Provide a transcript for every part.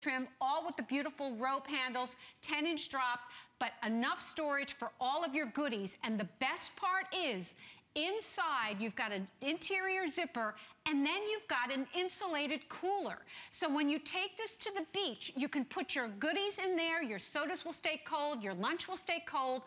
trim, all with the beautiful rope handles, 10 inch drop, but enough storage for all of your goodies. And the best part is, Inside, you've got an interior zipper, and then you've got an insulated cooler. So when you take this to the beach, you can put your goodies in there, your sodas will stay cold, your lunch will stay cold,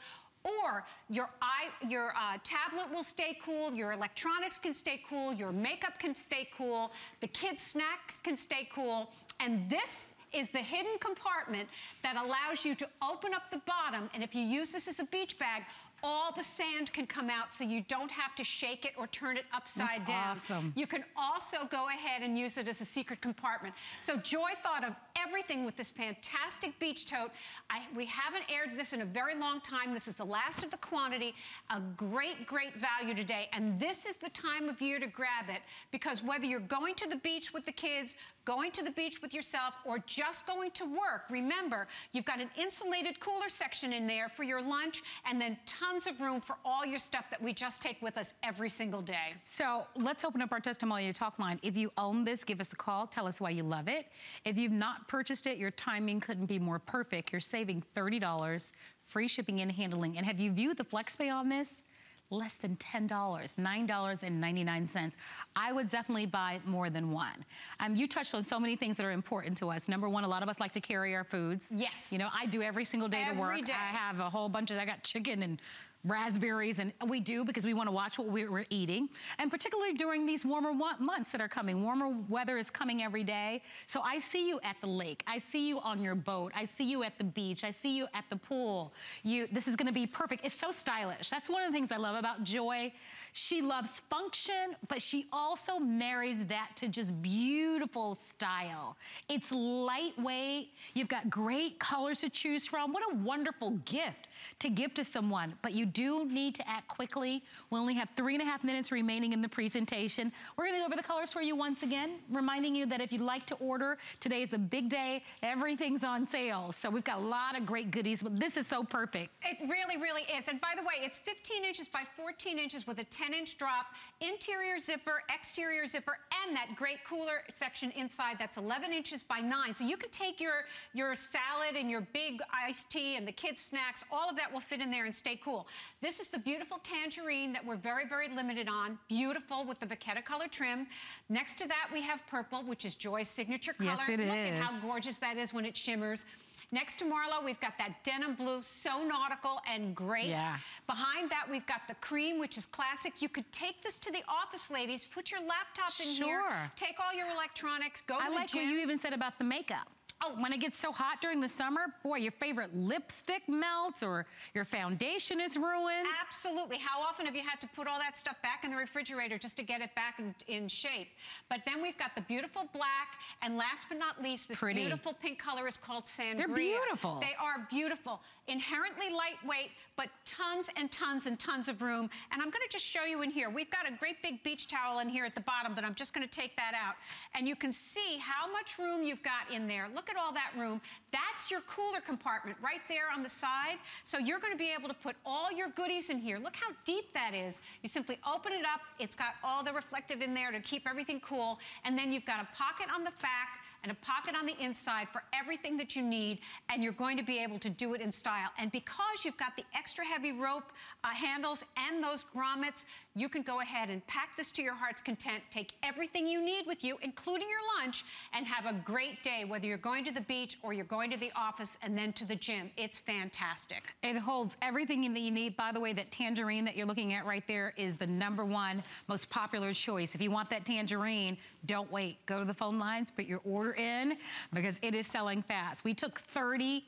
or your, eye, your uh, tablet will stay cool, your electronics can stay cool, your makeup can stay cool, the kids' snacks can stay cool, and this is the hidden compartment that allows you to open up the bottom, and if you use this as a beach bag, all the sand can come out so you don't have to shake it or turn it upside That's down. awesome. You can also go ahead and use it as a secret compartment. So Joy thought of everything with this fantastic beach tote. I, we haven't aired this in a very long time. This is the last of the quantity. A great, great value today. And this is the time of year to grab it because whether you're going to the beach with the kids, going to the beach with yourself, or just going to work, remember, you've got an insulated cooler section in there for your lunch and then tons of room for all your stuff that we just take with us every single day. So let's open up our testimonial talk line. If you own this, give us a call. Tell us why you love it. If you've not purchased it, your timing couldn't be more perfect. You're saving $30, free shipping and handling. And have you viewed the FlexPay on this? Less than $10, $9.99. I would definitely buy more than one. Um, you touched on so many things that are important to us. Number one, a lot of us like to carry our foods. Yes. You know, I do every single day every to work. Day. I have a whole bunch of, I got chicken and raspberries, and we do because we want to watch what we're eating. And particularly during these warmer months that are coming. Warmer weather is coming every day. So I see you at the lake. I see you on your boat. I see you at the beach. I see you at the pool. You, this is gonna be perfect. It's so stylish. That's one of the things I love about Joy. She loves function, but she also marries that to just beautiful style. It's lightweight. You've got great colors to choose from. What a wonderful gift to give to someone, but you do need to act quickly. We only have three and a half minutes remaining in the presentation. We're gonna go over the colors for you once again, reminding you that if you'd like to order, today is a big day, everything's on sale. So we've got a lot of great goodies, but this is so perfect. It really, really is. And by the way, it's 15 inches by 14 inches with a 10 inch drop, interior zipper, exterior zipper, and that great cooler section inside that's 11 inches by nine. So you can take your, your salad and your big iced tea and the kids snacks, all of that will fit in there and stay cool. This is the beautiful tangerine that we're very, very limited on. Beautiful with the Vachetta color trim. Next to that, we have purple, which is Joy's signature color. Yes, it Look is. at how gorgeous that is when it shimmers. Next to Marlo, we've got that denim blue, so nautical and great. Yeah. Behind that, we've got the cream, which is classic. You could take this to the office, ladies, put your laptop in sure. here, take all your electronics, go I to the like what you even said about the makeup. Oh, when it gets so hot during the summer, boy, your favorite lipstick melts or your foundation is ruined. Absolutely. How often have you had to put all that stuff back in the refrigerator just to get it back in, in shape? But then we've got the beautiful black, and last but not least, this Pretty. beautiful pink color is called sangria. They're beautiful. They are beautiful. Inherently lightweight, but tons and tons and tons of room. And I'm gonna just show you in here. We've got a great big beach towel in here at the bottom, but I'm just gonna take that out. And you can see how much room you've got in there. Look at all that room. That's your cooler compartment right there on the side. So you're gonna be able to put all your goodies in here. Look how deep that is. You simply open it up. It's got all the reflective in there to keep everything cool. And then you've got a pocket on the back and a pocket on the inside for everything that you need, and you're going to be able to do it in style. And because you've got the extra heavy rope uh, handles and those grommets, you can go ahead and pack this to your heart's content, take everything you need with you, including your lunch, and have a great day, whether you're going to the beach or you're going to the office and then to the gym. It's fantastic. It holds everything that you need. By the way, that tangerine that you're looking at right there is the number one most popular choice. If you want that tangerine, don't wait. Go to the phone lines, put your order in because it is selling fast. We took $30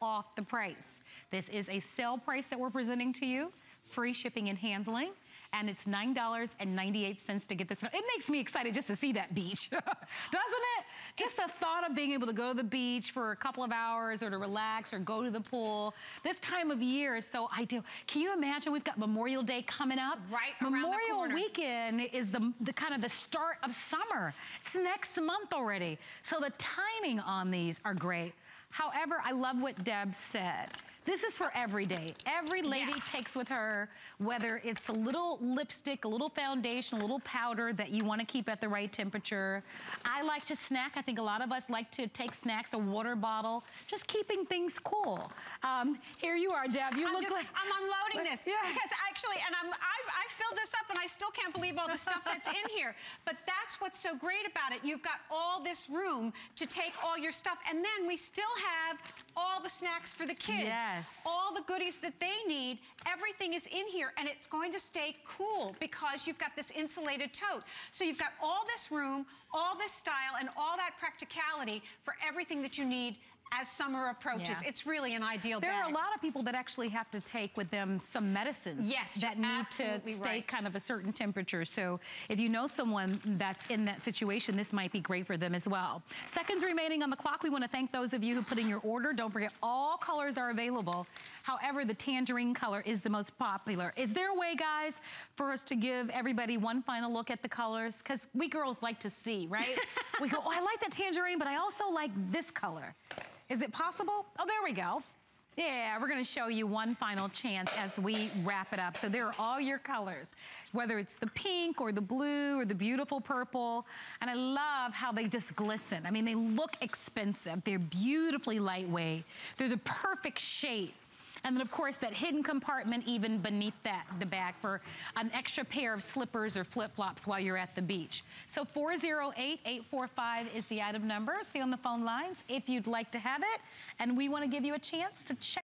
off the price. This is a sale price that we're presenting to you, free shipping and handling and it's $9.98 to get this. It makes me excited just to see that beach, doesn't it? Just a thought of being able to go to the beach for a couple of hours or to relax or go to the pool. This time of year is so ideal. Can you imagine we've got Memorial Day coming up? Right the Memorial weekend is the, the kind of the start of summer. It's next month already. So the timing on these are great. However, I love what Deb said. This is for every day. Every lady Yes. takes with her, whether it's a little lipstick, a little foundation, a little powder that you want to keep at the right temperature. I like to snack. I think a lot of us like to take snacks, a water bottle, just keeping things cool. Um, here you are, Deb. You I'm look just, like I'm unloading this Yeah. because actually, and I'm, I've, I filled this up still can't believe all the stuff that's in here. But that's what's so great about it. You've got all this room to take all your stuff, and then we still have all the snacks for the kids. Yes. All the goodies that they need. Everything is in here, and it's going to stay cool because you've got this insulated tote. So you've got all this room, all this style, and all that practicality for everything that you need as summer approaches. Yeah. It's really an ideal There bag. are a lot of people that actually have to take with them some medicines Yes, that need to stay right. kind of a certain temperature. So if you know someone that's in that situation, this might be great for them as well. Seconds remaining on the clock. We want to thank those of you who put in your order. Don't forget, all colors are available. However, the tangerine color is the most popular. Is there a way, guys, for us to give everybody one final look at the colors? Because we girls like to see, right? we go, oh, I like that tangerine, but I also like this color. Is it possible? Oh, there we go. Yeah, we're gonna show you one final chance as we wrap it up. So there are all your colors, whether it's the pink or the blue or the beautiful purple. And I love how they just glisten. I mean, they look expensive. They're beautifully lightweight. They're the perfect shape. And then of course that hidden compartment even beneath that, the bag for an extra pair of slippers or flip-flops while you're at the beach. So 408-845 is the item number. Stay on the phone lines if you'd like to have it. And we wanna give you a chance to check